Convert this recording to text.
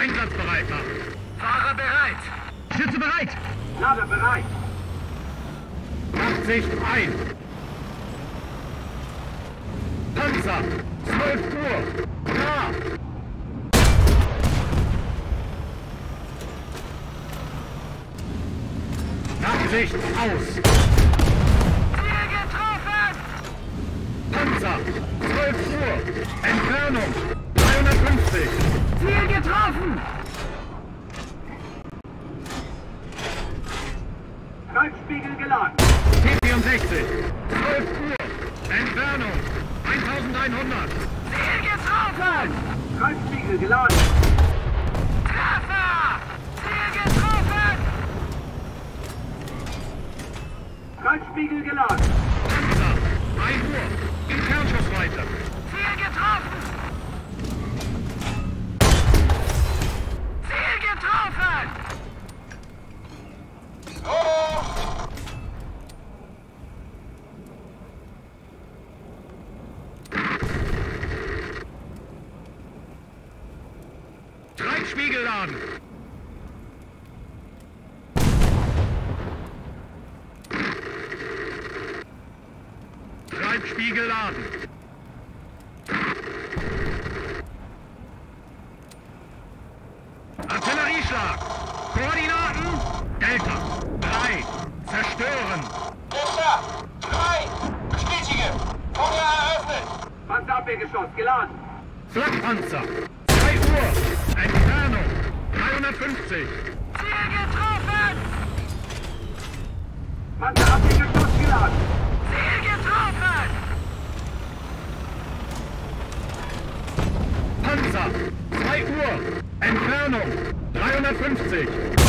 Einsatzbereit machen. Fahrer bereit. Schütze bereit. Lader bereit. Nachtsicht ein. Panzer, 12 Uhr. Klar. Nachsicht aus. Ziel getroffen. Panzer, 12 Uhr. Entfernung, 350. Ziel getroffen. Treibspiegel geladen. T64, 12 Uhr. Entfernung, 1100. Ziel getroffen. Treibspiegel geladen. Treffer. Ziel getroffen. Treibspiegel geladen. Panzer, 1 Uhr. In Treibspiegel laden. Treibspiegel laden. Artillerieschlag. Koordinaten. Delta. 3. Zerstören. Delta, 3, bestätige, Feuer eröffnet. Panzerabwehrgeschoss geladen. Flakpanzer. 2 Uhr. Entfernung. 350. Ziel getroffen. Panzerabwehrgeschoss geladen. Ziel getroffen. Panzer. 2 Uhr. Entfernung. 350.